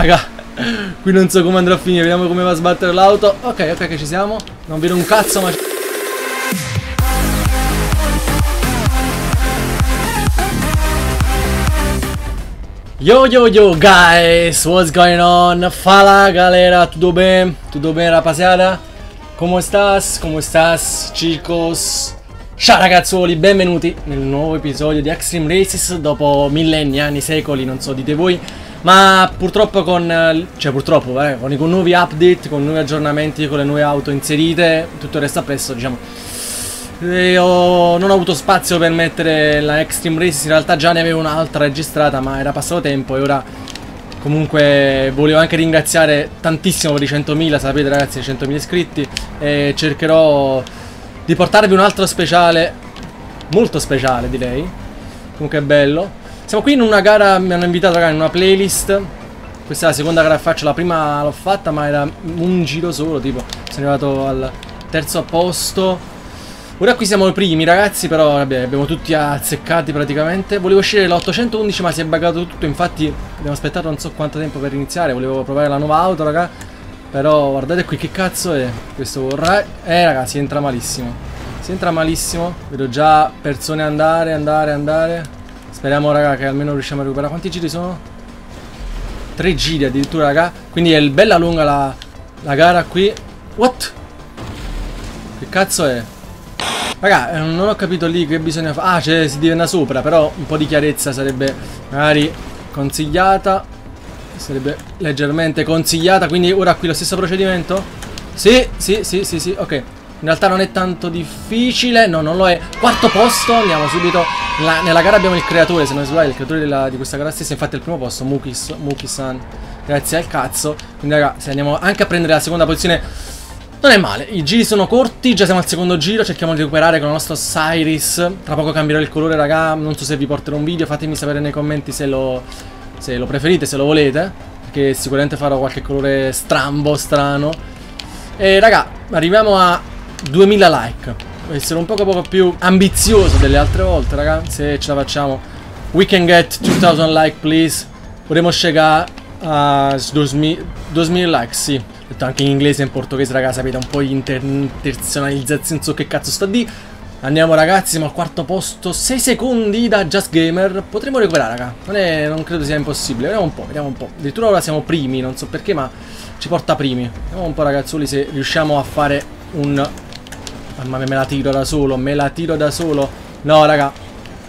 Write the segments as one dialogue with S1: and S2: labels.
S1: Raga, qui non so come andrà a finire, vediamo come va a sbattere l'auto. Ok, ok, che ci siamo. Non vedo un cazzo, ma... Yo yo yo guys, what's going on? Fala galera, tudo bem? Tudo bem rapaziada? Come estás? Come estás chicos? Ciao ragazzuoli, benvenuti nel nuovo episodio di Extreme Races dopo millenni, anni, secoli, non so, dite voi ma purtroppo con, cioè purtroppo, eh, con i con nuovi update, con nuovi aggiornamenti, con le nuove auto inserite, tutto il resto appresso, diciamo ho, non ho avuto spazio per mettere la Extreme Races, in realtà già ne avevo un'altra registrata ma era passato tempo e ora comunque volevo anche ringraziare tantissimo per i 100.000, sapete ragazzi, i 100.000 iscritti e cercherò di portarvi un altro speciale, molto speciale direi, comunque è bello. Siamo qui in una gara, mi hanno invitato ragazzi in una playlist, questa è la seconda gara che faccio, la prima l'ho fatta ma era un giro solo, tipo sono arrivato al terzo posto. Ora qui siamo i primi ragazzi però vabbè abbiamo tutti azzeccati praticamente. Volevo scegliere l'811 ma si è buggato tutto Infatti abbiamo aspettato non so quanto tempo per iniziare Volevo provare la nuova auto raga. Però guardate qui che cazzo è Questo Eh raga si entra malissimo. Si entra malissimo Vedo già persone andare andare andare Speriamo raga che almeno riusciamo a recuperare Quanti giri sono? Tre giri addirittura raga Quindi è bella lunga la, la gara qui What? Che cazzo è? Raga, eh, non ho capito lì che bisogna fare. Ah, cioè, si diventa sopra, però un po' di chiarezza sarebbe magari consigliata. Sarebbe leggermente consigliata, quindi ora qui lo stesso procedimento? Sì, sì, sì, sì, sì, ok. In realtà non è tanto difficile, no, non lo è. Quarto posto, andiamo subito. La, nella gara abbiamo il creatore, se non sbaglio, il creatore della, di questa gara stessa, infatti è il primo posto, Mukis, Mukisan. Grazie al cazzo. Quindi raga, se andiamo anche a prendere la seconda posizione non è male, i giri sono corti, già siamo al secondo giro, cerchiamo di recuperare con il nostro Cyrus Tra poco cambierò il colore raga, non so se vi porterò un video, fatemi sapere nei commenti se lo, se lo preferite, se lo volete Perché sicuramente farò qualche colore strambo, strano E raga, arriviamo a 2000 like essere un poco poco più ambizioso delle altre volte raga, se ce la facciamo. We can get 2000 like please. Vorremmo chegar a 2000, 2000 like, sì. Detto anche in inglese e in portoghese, ragazzi, sapete, un po' di internazionalizzazione, non so che cazzo sta di. Andiamo ragazzi, siamo al quarto posto, 6 secondi da Just Gamer, potremmo recuperare raga, non, è, non credo sia impossibile, vediamo un po', vediamo un po', addirittura ora siamo primi, non so perché ma ci porta primi, vediamo un po' ragazzoli se riusciamo a fare un... Mamma mia me la tiro da solo, me la tiro da solo, no raga,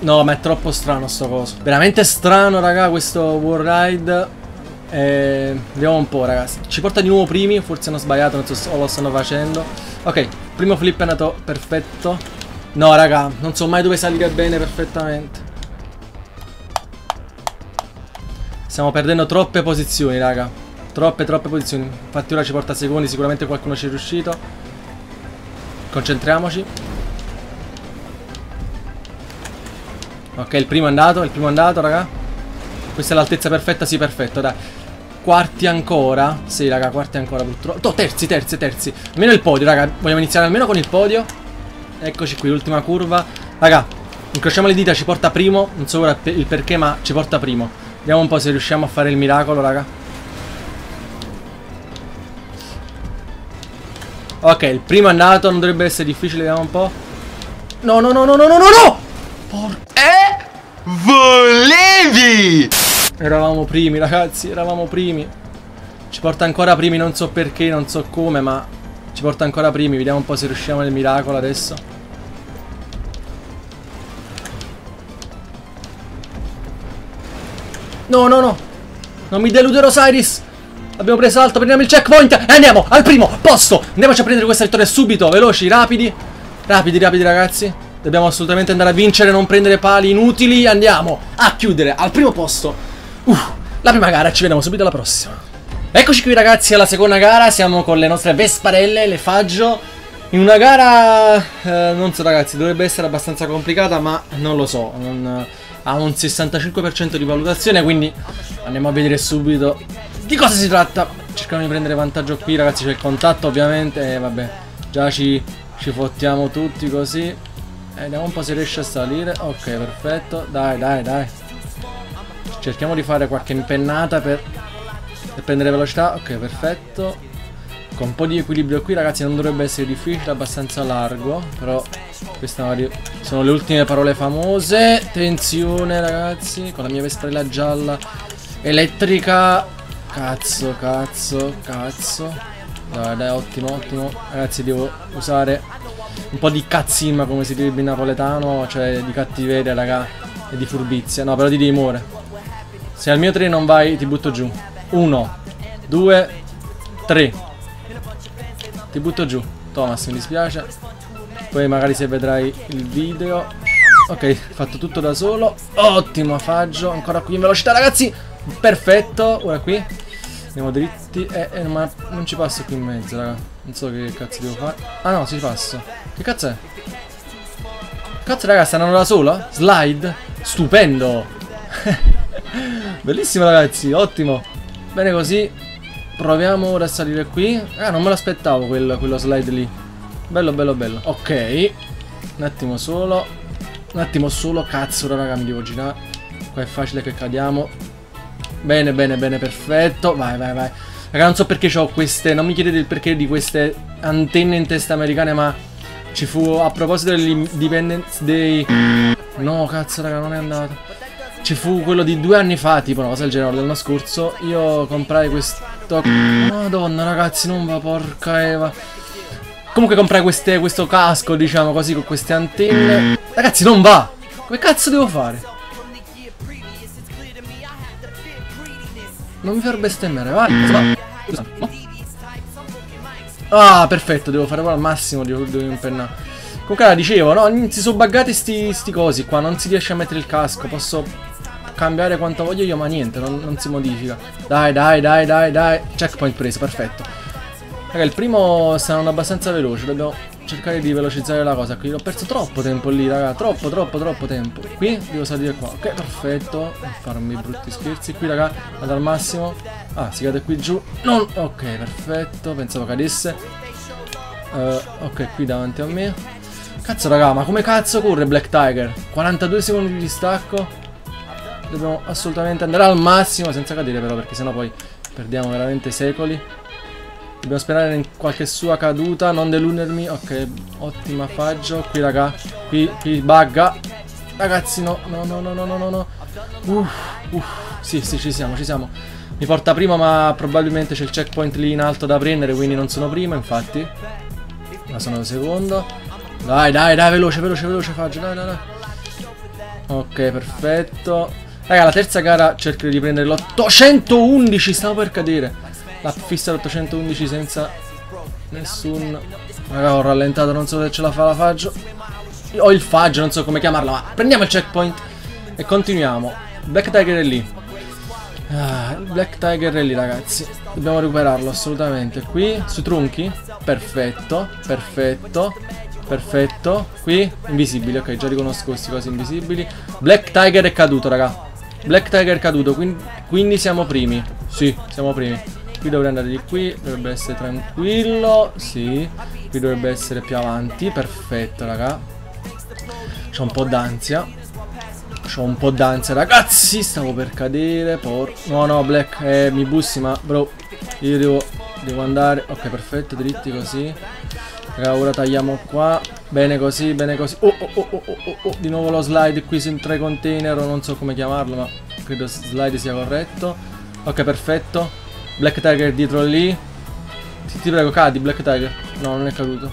S1: no ma è troppo strano sto coso, veramente strano raga questo War Ride. Eh, vediamo un po' ragazzi Ci porta di nuovo primi Forse hanno sbagliato Non so se lo stanno facendo. Ok Primo flip è andato perfetto. No raga Non so mai dove salire bene perfettamente. Stiamo perdendo troppe posizioni raga. Troppe troppe posizioni. Infatti ora ci porta secondi Sicuramente qualcuno ci è riuscito Concentriamoci Ok il primo è andato Il primo è andato raga questa è l'altezza perfetta, sì, perfetto, dai. Quarti ancora? Sì, raga, quarti ancora purtroppo. No, terzi, terzi, terzi. Almeno il podio, raga. Vogliamo iniziare almeno con il podio. Eccoci qui, l'ultima curva. Raga, incrociamo le dita, ci porta primo. Non so ora il perché, ma ci porta primo. Vediamo un po' se riusciamo a fare il miracolo, raga. Ok, il primo è andato, non dovrebbe essere difficile, vediamo un po'. No, no, no, no, no, no, no, no!
S2: Porca... Eh? Volevi!
S1: Eravamo primi ragazzi, eravamo primi Ci porta ancora primi, non so perché, non so come Ma ci porta ancora primi Vediamo un po' se riusciamo nel miracolo adesso No, no, no Non mi deludere Osiris Abbiamo preso alto, prendiamo il checkpoint E andiamo al primo posto. Andiamoci a prendere questa vittoria subito, veloci, rapidi. Rapidi, rapidi ragazzi. Dobbiamo assolutamente andare a vincere, non prendere pali inutili. Andiamo a chiudere al primo posto. Uh, la prima gara, ci vediamo subito alla prossima. Eccoci qui ragazzi alla seconda gara, siamo con le nostre Vesparelle, le Faggio. In una gara, eh, non so ragazzi, dovrebbe essere abbastanza complicata, ma non lo so. Non, ha un 65% di valutazione, quindi andiamo a vedere subito di cosa si tratta. Cerchiamo di prendere vantaggio qui ragazzi, c'è il contatto ovviamente, e vabbè, già ci, ci fottiamo tutti così. Vediamo un po' se riesce a salire. Ok, perfetto. Dai, dai, dai. Cerchiamo di fare qualche impennata per e prendere velocità. Ok, perfetto. Con un po' di equilibrio qui, ragazzi, non dovrebbe essere difficile, abbastanza largo. Però queste sono le ultime parole famose. Attenzione, ragazzi, con la mia vesprella gialla elettrica. Cazzo, cazzo, cazzo. Dai, dai, ottimo, ottimo. Ragazzi, devo usare un po' di cazzimma, come si direbbe in napoletano, cioè di cattiveria, raga, e di furbizia. No, però di dimore. Se al mio 3 non vai, ti butto giù. 1, 2, 3. Ti butto giù. Thomas, mi dispiace. Poi magari se vedrai il video. Ok, fatto tutto da solo. Ottimo faggio. Ancora qui in velocità, ragazzi. Perfetto. Ora qui. Andiamo dritti. Eh, eh, ma non ci passo qui in mezzo, raga. Non so che cazzo devo fare. Ah no, ci passo. Che cazzo è? Cazzo, raga, stanno da sola? Slide? Stupendo. Bellissimo, ragazzi. Ottimo. Bene così. Proviamo ora a salire qui. Ah, non me l'aspettavo quello, quello slide lì. Bello, bello, bello. Ok. Un attimo solo. Un attimo solo. Cazzo, raga, mi devo girare. Qua è facile che cadiamo. Bene, bene, bene, perfetto. Vai, vai, vai. Raga, non so perché ho queste... Non mi chiedete il perché di queste antenne in testa americane, ma... Ci fu, a proposito dell'Independence Day... No, cazzo, raga, non è andato. Ci fu quello di due anni fa, tipo una cosa del genere, dell'anno scorso. Io comprai questo Madonna ragazzi non va porca Eva Comunque comprai queste, questo casco diciamo così con queste antenne Ragazzi non va Come cazzo devo fare? Non mi fa bestemmiare vai Ah perfetto devo fare al massimo Devo, devo impennare Comunque dicevo no si sono buggati sti, sti cosi qua Non si riesce a mettere il casco Posso cambiare quanto voglio io, ma niente, non, non si modifica. Dai, dai, dai, dai, dai. Checkpoint preso, perfetto. Raga, il primo sta andando abbastanza veloce, dobbiamo cercare di velocizzare la cosa qui. Ho perso troppo tempo lì, raga, troppo, troppo, troppo tempo. Qui devo salire qua. Ok, perfetto. Non farmi brutti scherzi. Qui, raga, vado al massimo. Ah, si cade qui giù. Non... Ok, perfetto. Pensavo cadesse. Uh, ok, qui davanti a me. Cazzo, raga, ma come cazzo corre Black Tiger? 42 secondi di distacco. Dobbiamo assolutamente andare al massimo senza cadere però perché sennò poi perdiamo veramente secoli. Dobbiamo sperare in qualche sua caduta, non deludermi. Ok, ottima faggio. Qui raga, qui, qui bugga. Ragazzi no, no, no, no, no, no, no. Uff, uff. Sì, sì, ci siamo, ci siamo. Mi porta prima ma probabilmente c'è il checkpoint lì in alto da prendere quindi non sono prima infatti. Ma sono secondo. Dai, dai, dai, veloce, veloce, veloce, faggio, dai, dai, dai. Ok, perfetto. Raga, la terza gara cercherò di prendere l'811, stavo per cadere. La fissa l'811 senza nessun... Raga, ho rallentato, non so se ce la fa la faggio. Ho il faggio, non so come chiamarla, ma prendiamo il checkpoint e continuiamo. Black Tiger è lì. Ah, Black Tiger è lì, ragazzi. Dobbiamo recuperarlo, assolutamente. Qui, sui tronchi. Perfetto, perfetto. Perfetto. Qui, invisibili. Ok, già riconosco questi cose invisibili. Black Tiger è caduto, raga. Black Tiger caduto, quindi, quindi siamo primi. Sì, siamo primi. Qui dovrei andare di qui, dovrebbe essere tranquillo. Sì, qui dovrebbe essere più avanti. Perfetto, raga. C'ho un po' d'ansia. C'ho un po' d'ansia, ragazzi. Stavo per cadere. Por... No, no, Black, eh, mi bussi, ma bro, io devo, devo andare. Ok, perfetto, dritti così. Raga, ora tagliamo qua. Bene così, bene così. Oh, oh, oh, oh, oh, oh, Di nuovo lo slide qui su tre container. Non so come chiamarlo, ma credo slide sia corretto. Ok, perfetto. Black Tiger dietro lì. Ti, ti prego, cadi, Black Tiger. No, non è caduto.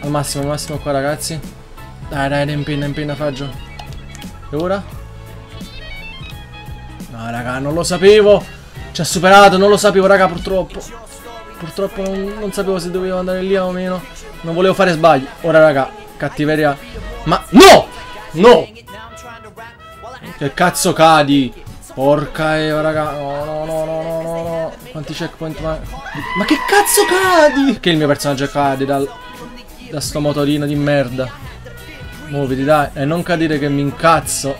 S1: Al massimo, al massimo qua, ragazzi. Dai, dai, impenna, impenna, faggio. E ora? No, raga, non lo sapevo. Ci ha superato, non lo sapevo, raga, purtroppo. Purtroppo non, non sapevo se dovevo andare lì o meno. Non volevo fare sbagli. Ora, raga, cattiveria. Ma... No! No! Che cazzo cadi? Porca eva, raga. No, no, no, no, no, no, no. Quanti checkpoint ma... Ma che cazzo cadi? Che il mio personaggio cade dal... Da sto motorino di merda. Muoviti, dai. E non cadere che mi incazzo.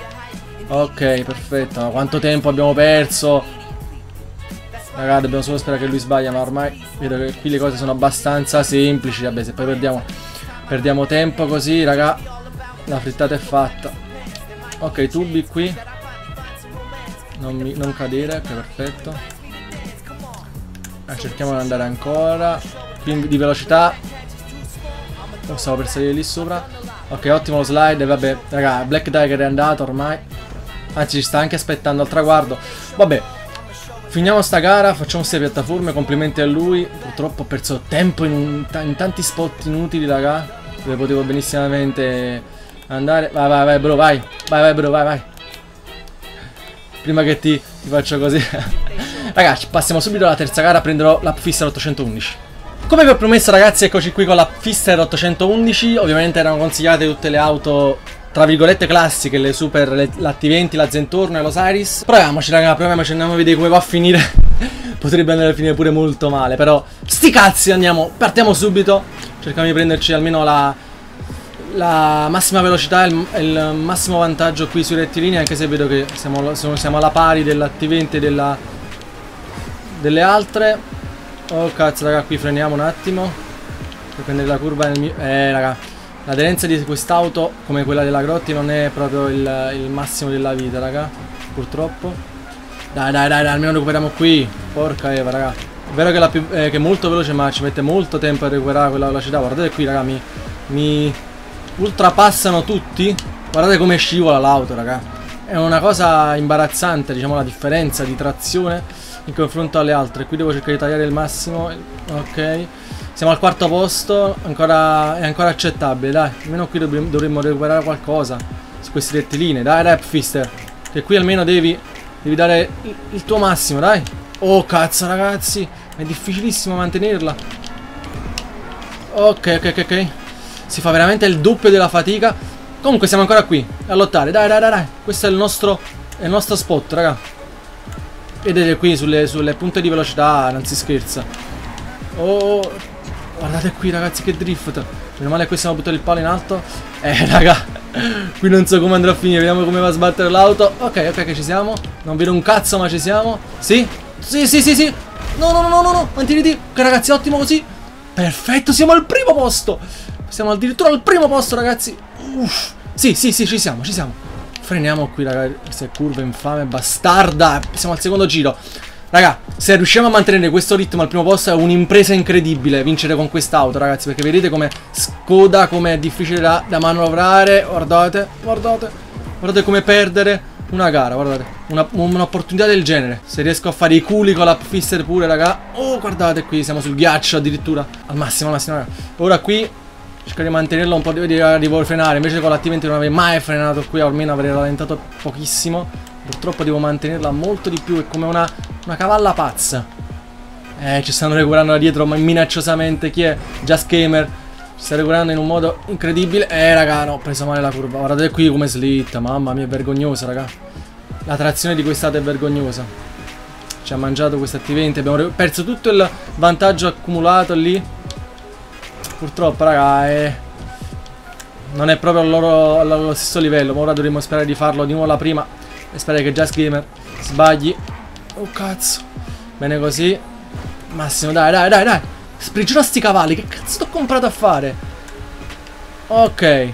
S1: Ok, perfetto. Ma quanto tempo abbiamo perso? Raga, dobbiamo solo sperare che lui sbaglia, ma ormai vedo che qui le cose sono abbastanza semplici. Vabbè, se poi perdiamo, perdiamo tempo così, raga, la frittata è fatta. Ok, tubi qui. Non, mi, non cadere, ok, perfetto. Eh, cerchiamo di andare ancora. Più di velocità. Oh, stavo per salire lì sopra. Ok, ottimo lo slide. Vabbè, raga, Black Tiger è andato ormai. Anzi, ci sta anche aspettando al traguardo. Vabbè, Finiamo sta gara, facciamo queste piattaforme, complimenti a lui. Purtroppo ho perso tempo in, un, in tanti spot inutili, raga. Dove potevo benissimamente andare. Vai, vai, vai, bro, vai. Vai, vai, bro, vai, vai. Prima che ti, ti faccio così. Ragazzi, passiamo subito alla terza gara, prenderò la Fisser 811. Come vi ho promesso ragazzi, eccoci qui con la Fisser 811. Ovviamente erano consigliate tutte le auto tra virgolette classiche, le super, le, l'Attiventi, la Zentorno e l'Osiris. Proviamoci raga, proviamoci, andiamo a vedere come va a finire. Potrebbe andare a finire pure molto male, però sti cazzi, andiamo, partiamo subito. Cerchiamo di prenderci almeno la, la massima velocità e il, il, massimo vantaggio qui sui rettilini, anche se vedo che siamo, siamo alla pari dell'Attiventi e della, delle altre. Oh cazzo raga, qui freniamo un attimo. Per prendere la curva nel mio... Eh raga. L'aderenza di quest'auto, come quella della Grotti, non è proprio il, il, massimo della vita, raga. Purtroppo. Dai, dai, dai, dai almeno recuperiamo qui. Porca Eva, raga. È vero che, più, eh, che, è molto veloce, ma ci mette molto tempo a recuperare quella velocità. Guardate qui, raga, mi, mi ultrapassano tutti. Guardate come scivola l'auto, raga. È una cosa imbarazzante, diciamo, la differenza di trazione in confronto alle altre. Qui devo cercare di tagliare il massimo. Ok. Siamo al quarto posto, ancora, è ancora accettabile, dai. Almeno qui dovremmo, dovremmo recuperare qualcosa su questi rettiline. Dai, Rap Fister. Che qui almeno devi, devi dare il, il tuo massimo, dai. Oh, cazzo, ragazzi. È difficilissimo mantenerla. Ok, ok, ok, ok. Si fa veramente il doppio della fatica. Comunque siamo ancora qui, a lottare. Dai, dai, dai, dai. Questo è il nostro, è il nostro spot, raga. Vedete qui sulle, sulle punte di velocità non si scherza. Oh, Guardate qui ragazzi che drift. Meno male che possiamo buttare il palo in alto. Eh raga Qui non so come andrà a finire Vediamo come va a sbattere l'auto. Ok ok che ci siamo. Non vedo un cazzo ma ci siamo. Sì? Sì sì sì sì. No no no no no Mantieniti Ok ragazzi ottimo così. Perfetto siamo al primo posto. Siamo addirittura al primo posto ragazzi. Uff. Sì sì sì ci siamo ci siamo Freniamo qui ragazzi Questa curva infame bastarda Siamo al secondo giro Raga, se riusciamo a mantenere questo ritmo al primo posto è un'impresa incredibile vincere con quest'auto, ragazzi. Perché vedete come scoda, come è difficile da, da manovrare. Guardate, guardate. Guardate come perdere una gara, guardate. Un'opportunità un del genere. Se riesco a fare i culi con la Fisser pure, raga. Oh, guardate qui, siamo sul ghiaccio addirittura. Al massimo, al massimo, raga. Ora qui cerco di mantenerlo un po' di, di, di frenare. Invece con l'attivante non avrei mai frenato qui, almeno avrei rallentato pochissimo. Purtroppo devo mantenerla molto di più, è come una, una cavalla pazza. Eh, ci stanno recuperando da dietro ma minacciosamente. Chi è? Just Gamer. Ci sta recuperando in un modo incredibile. Eh, raga, no, ho preso male la curva. Guardate qui come slitta. Mamma mia, è vergognosa, raga. La trazione di quest'auto è vergognosa. Ci ha mangiato questa attivente. Abbiamo perso tutto il vantaggio accumulato lì. Purtroppo, raga, è... Non è proprio al loro, stesso livello. Ma ora dovremmo sperare di farlo di nuovo la prima e spero che Just Gamer sbagli. Oh cazzo. Bene così. Massimo, dai, dai, dai, dai. Sprigiona sti cavalli. Che cazzo ho comprato a fare? Ok.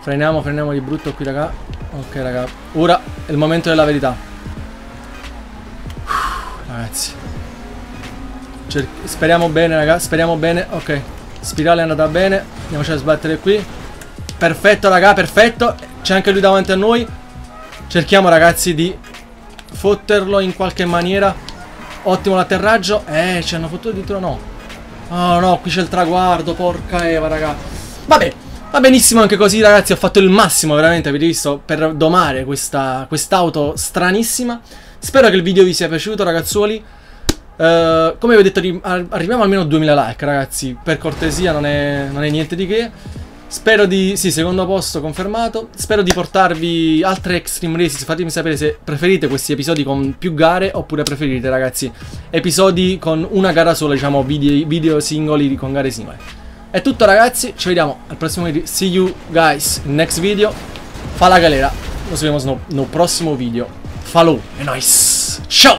S1: Freniamo, freniamo di brutto qui, raga. Ok, raga. Ora è il momento della verità. Uff, ragazzi. Cer speriamo bene, raga. Speriamo bene. Ok. Spirale è andata bene. Andiamoci a sbattere qui. Perfetto, raga, perfetto. C'è anche lui davanti a noi. Cerchiamo ragazzi di fotterlo in qualche maniera. Ottimo l'atterraggio. Eh, ci hanno fottuto addirittura no. Oh no, qui c'è il traguardo, porca Eva, raga. Vabbè, va benissimo anche così, ragazzi. Ho fatto il massimo, veramente, avete visto, per domare questa quest'auto stranissima. Spero che il video vi sia piaciuto, ragazzuoli. Uh, come vi ho detto, arriviamo almeno a 2000 like, ragazzi. Per cortesia, non è, non è niente di che. Spero di... Sì, secondo posto confermato. Spero di portarvi altre Extreme Races. Fatemi sapere se preferite questi episodi con più gare oppure preferite, ragazzi, episodi con una gara sola, diciamo, video, video singoli con gare singole. È tutto, ragazzi. Ci vediamo al prossimo video. See you guys next video. Fa la galera. Nos vemos no, no prossimo video. Falou. É nóis. Ciao.